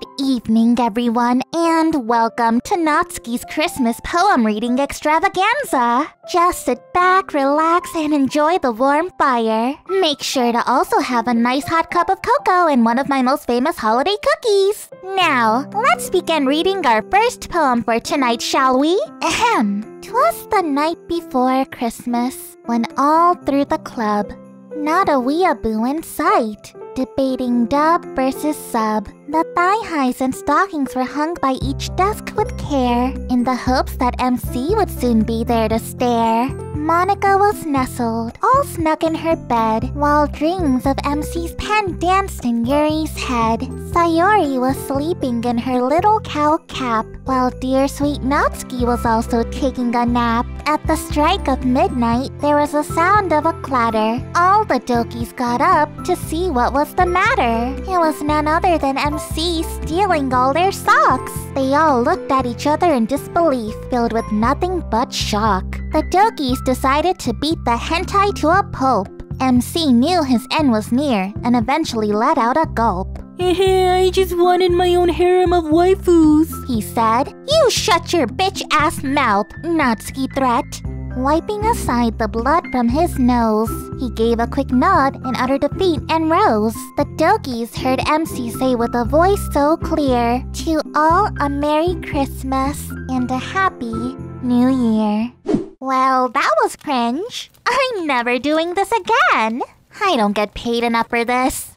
Good evening, everyone, and welcome to Natsuki's Christmas poem reading extravaganza. Just sit back, relax, and enjoy the warm fire. Make sure to also have a nice hot cup of cocoa and one of my most famous holiday cookies. Now, let's begin reading our first poem for tonight, shall we? Ahem. Twas the night before Christmas, when all through the club, not a weeaboo in sight debating dub versus sub. The thigh highs and stockings were hung by each desk with care, in the hopes that MC would soon be there to stare. Monika was nestled, all snug in her bed, while dreams of MC's pen danced in Yuri's head. Sayori was sleeping in her little cow cap, while dear sweet Natsuki was also taking a nap. At the strike of midnight, there was a sound of a clatter. All the Dokis got up to see what was the matter. It was none other than MC stealing all their socks. They all looked at each other in disbelief, filled with nothing but shock. The Dokis decided to beat the hentai to a pulp. MC knew his end was near and eventually let out a gulp. I just wanted my own harem of waifus. He said, You shut your bitch ass mouth, Natsuki threat. Wiping aside the blood from his nose, he gave a quick nod in utter defeat and rose. The Dokis heard MC say with a voice so clear, To all a Merry Christmas and a Happy New Year. Well, that was cringe. I'm never doing this again. I don't get paid enough for this.